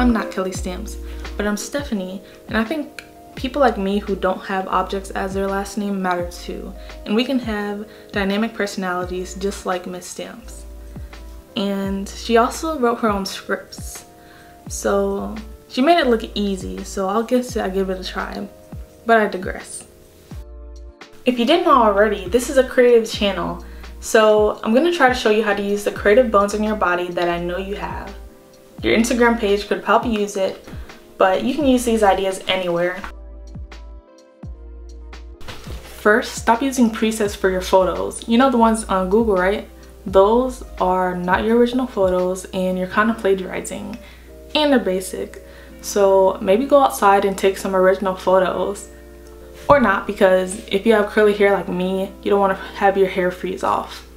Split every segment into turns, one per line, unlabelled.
I'm not Kelly Stamps, but I'm Stephanie, and I think people like me who don't have objects as their last name matter too, and we can have dynamic personalities just like Miss Stamps. And she also wrote her own scripts, so she made it look easy, so I'll guess I give it a try, but I digress. If you didn't know already, this is a creative channel, so I'm gonna try to show you how to use the creative bones in your body that I know you have. Your Instagram page could probably use it, but you can use these ideas anywhere. First, stop using presets for your photos. You know the ones on Google, right? Those are not your original photos and you're kind of plagiarizing. And they're basic. So maybe go outside and take some original photos. Or not because if you have curly hair like me, you don't want to have your hair freeze off.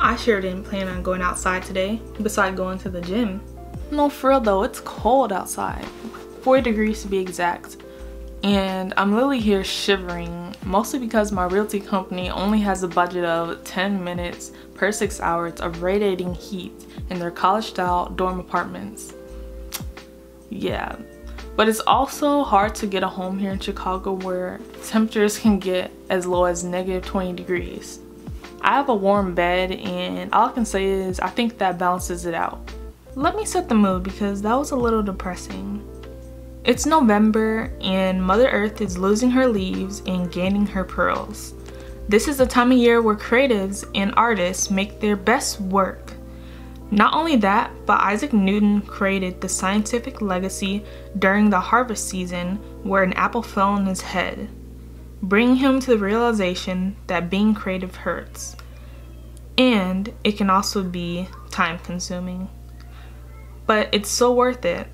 I sure didn't plan on going outside today, besides going to the gym. No, for real though, it's cold outside. 40 degrees to be exact. And I'm literally here shivering, mostly because my realty company only has a budget of 10 minutes per 6 hours of radiating heat in their college style dorm apartments yeah but it's also hard to get a home here in Chicago where temperatures can get as low as negative 20 degrees. I have a warm bed and all I can say is I think that balances it out. Let me set the mood because that was a little depressing. It's November and Mother Earth is losing her leaves and gaining her pearls. This is the time of year where creatives and artists make their best work. Not only that, but Isaac Newton created the scientific legacy during the harvest season where an apple fell on his head, bringing him to the realization that being creative hurts. And it can also be time consuming. But it's so worth it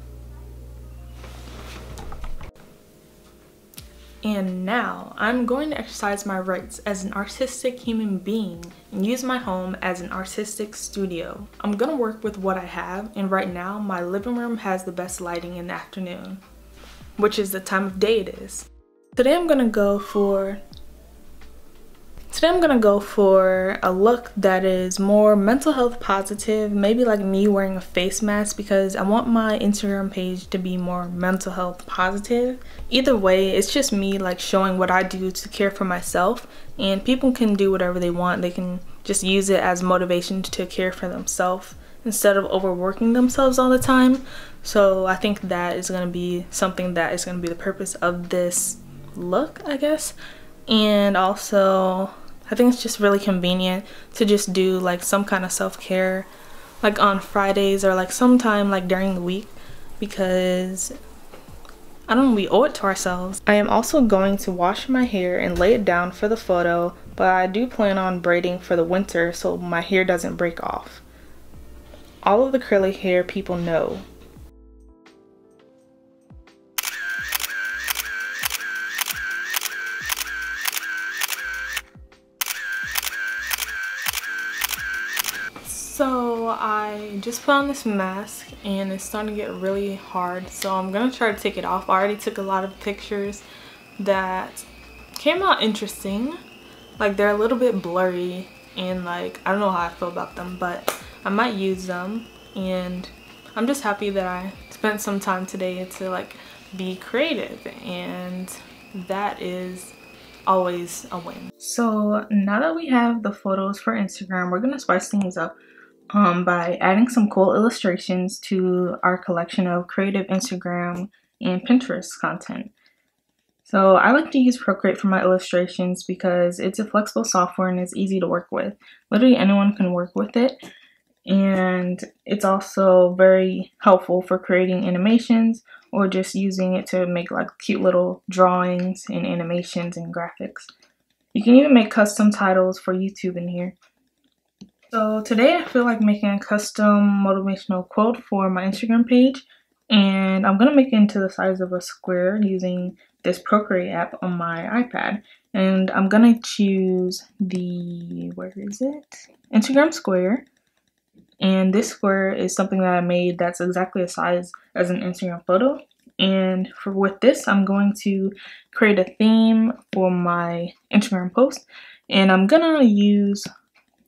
And now I'm going to exercise my rights as an artistic human being and use my home as an artistic studio. I'm gonna work with what I have and right now my living room has the best lighting in the afternoon, which is the time of day it is. Today I'm gonna go for Today I'm gonna go for a look that is more mental health positive, maybe like me wearing a face mask because I want my Instagram page to be more mental health positive. Either way, it's just me like showing what I do to care for myself and people can do whatever they want. They can just use it as motivation to care for themselves instead of overworking themselves all the time. So I think that is gonna be something that is gonna be the purpose of this look, I guess. And also I think it's just really convenient to just do like some kind of self-care like on Fridays or like sometime like during the week because I don't know, we owe it to ourselves. I am also going to wash my hair and lay it down for the photo, but I do plan on braiding for the winter so my hair doesn't break off. All of the curly hair people know So I just put on this mask and it's starting to get really hard. So I'm going to try to take it off. I already took a lot of pictures that came out interesting. Like they're a little bit blurry and like I don't know how I feel about them but I might use them and I'm just happy that I spent some time today to like be creative and that is always a win. So now that we have the photos for Instagram, we're gonna spice things up um, by adding some cool illustrations to our collection of creative Instagram and Pinterest content. So I like to use Procreate for my illustrations because it's a flexible software and it's easy to work with. Literally anyone can work with it and it's also very helpful for creating animations or just using it to make like cute little drawings and animations and graphics. You can even make custom titles for YouTube in here. So today I feel like making a custom motivational quote for my Instagram page and I'm going to make it into the size of a square using this Procreate app on my iPad. And I'm going to choose the, where is it? Instagram square. And this square is something that I made that's exactly the size as an Instagram photo. And for with this I'm going to create a theme for my Instagram post. And I'm gonna use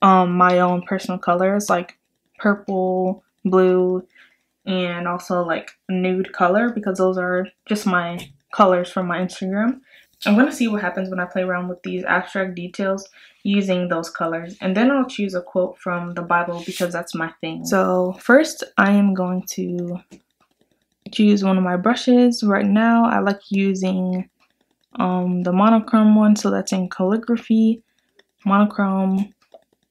um, my own personal colors like purple, blue, and also like nude color because those are just my colors from my Instagram. I'm going to see what happens when I play around with these abstract details using those colors. And then I'll choose a quote from the Bible because that's my thing. So first I am going to choose one of my brushes. Right now I like using um, the monoline one. So that's in calligraphy. Monoline.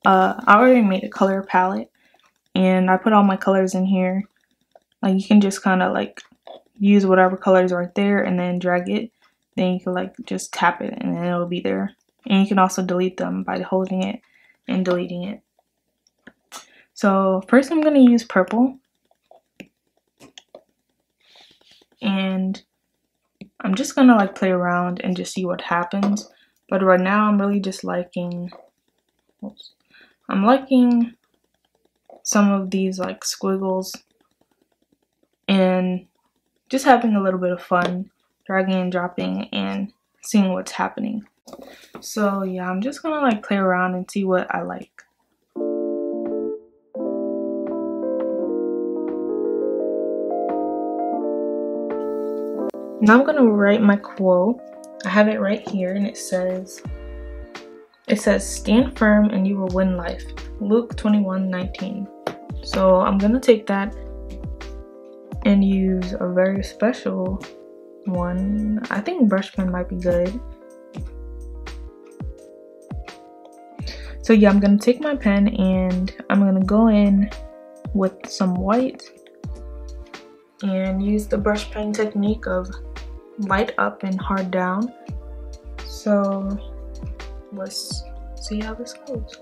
Uh, I already made a color palette and I put all my colors in here. Like you can just kind of like use whatever colors right there and then drag it then you can like just tap it and then it'll be there. And you can also delete them by holding it and deleting it. So first I'm going to use purple. And I'm just going to like play around and just see what happens. But right now I'm really just liking, oops, I'm liking some of these like squiggles and just having a little bit of fun dragging and dropping and seeing what's happening. So yeah, I'm just gonna like play around and see what I like. Now I'm gonna write my quote. I have it right here and it says, it says, stand firm and you will win life. Luke 21, 19. So I'm gonna take that and use a very special one. I think brush pen might be good. So yeah, I'm gonna take my pen and I'm gonna go in with some white and use the brush pen technique of light up and hard down. So let's see how this goes.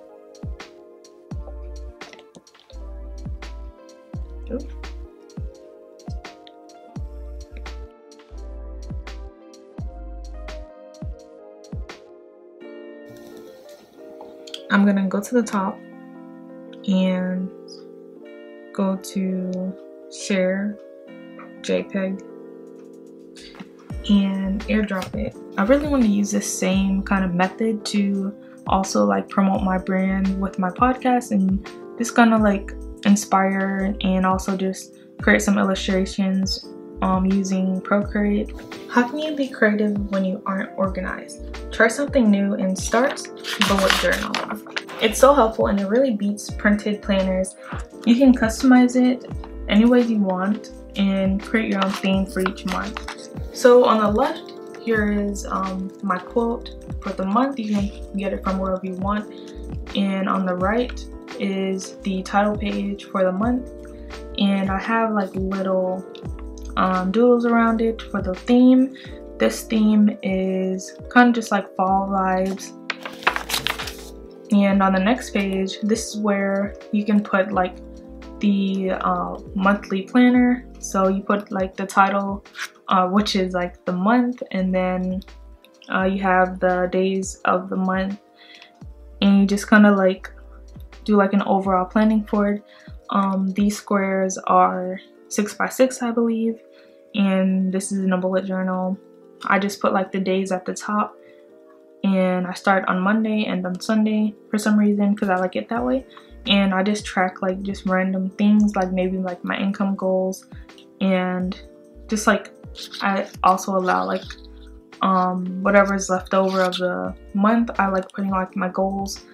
I'm gonna go to the top and go to share JPEG and airdrop it. I really want to use this same kind of method to also like promote my brand with my podcast and just of like inspire and also just create some illustrations um, using Procreate. How can you be creative when you aren't organized? Try something new and start bullet journal. It's so helpful and it really beats printed planners. You can customize it any way you want and create your own theme for each month. So on the left, here is um, my quote for the month. You can get it from wherever you want. And on the right is the title page for the month. And I have like little um, doodles around it for the theme. This theme is kind of just like fall vibes. And on the next page, this is where you can put like the uh, monthly planner. So you put like the title, uh, which is like the month, and then uh, you have the days of the month. And you just kind of like do like an overall planning for it. Um, these squares are six by six, I believe. And this is in a bullet journal. I just put like the days at the top and I start on Monday and on Sunday for some reason because I like it that way. And I just track like just random things like maybe like my income goals and just like I also allow like um whatever is left over of the month I like putting like my goals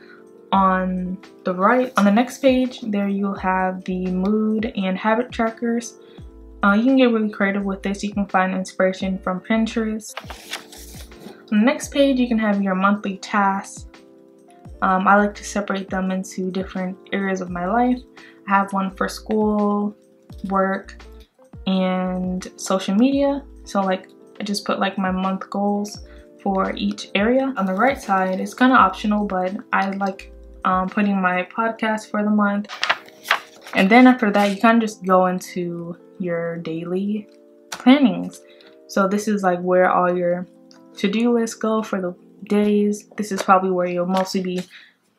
on the right on the next page there you'll have the mood and habit trackers uh, you can get really creative with this. You can find inspiration from Pinterest. On the next page, you can have your monthly tasks. Um, I like to separate them into different areas of my life. I have one for school, work, and social media. So like I just put like my month goals for each area. On the right side, it's kind of optional, but I like um, putting my podcast for the month. And then after that, you kind of just go into your daily plannings. So this is like where all your to-do list go for the days. This is probably where you'll mostly be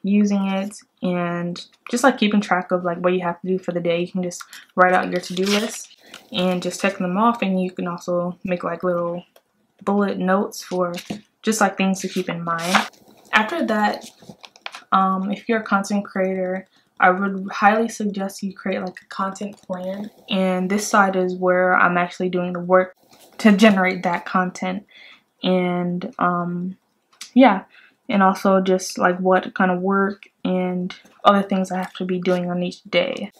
using it and just like keeping track of like what you have to do for the day. You can just write out your to-do list and just check them off and you can also make like little bullet notes for just like things to keep in mind. After that, um, if you're a content creator, I would highly suggest you create like a content plan and this side is where I'm actually doing the work to generate that content and um, yeah and also just like what kind of work and other things I have to be doing on each day.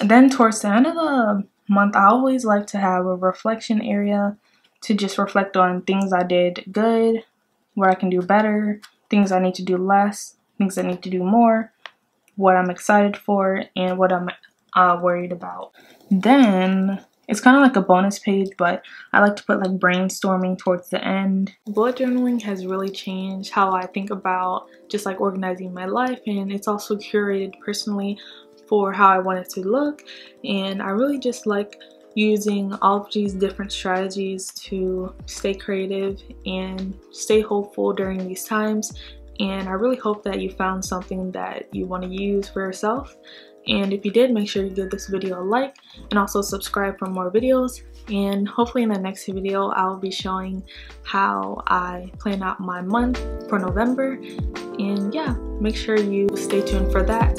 And then towards the end of the month, I always like to have a reflection area to just reflect on things I did good, where I can do better, things I need to do less, things I need to do more, what I'm excited for, and what I'm uh, worried about. Then it's kind of like a bonus page, but I like to put like brainstorming towards the end. Bullet journaling has really changed how I think about just like organizing my life and it's also curated personally for how I want it to look and I really just like using all of these different strategies to stay creative and stay hopeful during these times and I really hope that you found something that you want to use for yourself and if you did make sure you give this video a like and also subscribe for more videos. And hopefully in the next video I'll be showing how I plan out my month for November. And yeah make sure you stay tuned for that.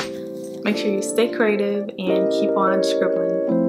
Make sure you stay creative and keep on scribbling